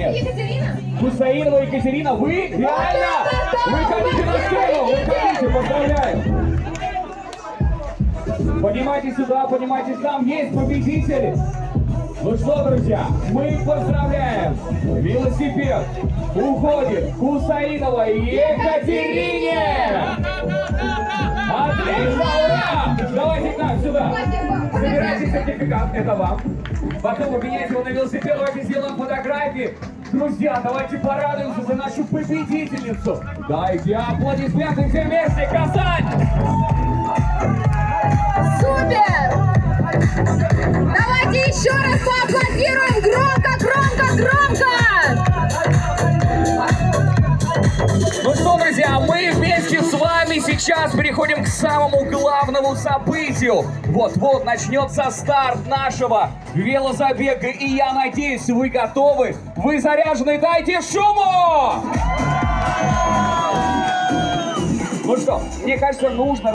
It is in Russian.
Нет. Екатерина? Гусаинова Екатерина, вы реально? Выходите на сцену, выходите, поздравляю. Поднимайтесь сюда, поднимайтесь там, есть победители. Ну что, друзья, мы поздравляем! Велосипед уходит Хусаиновой Екатерине! Отлично, ура! Давайте к нам сюда. Забирайте сертификат, это вам. Потом обменяйте его на велосипед, давайте сделаем фотографии. Друзья, давайте порадуемся за нашу победительницу. Дайте аплодисменты все вместе, Казань! Супер! Давайте еще раз поаплодируем громко, громко, громко! Сейчас переходим к самому главному событию. Вот-вот начнется старт нашего велозабега, и я надеюсь, вы готовы, вы заряжены, дайте шуму! Ну что, мне кажется, нужно...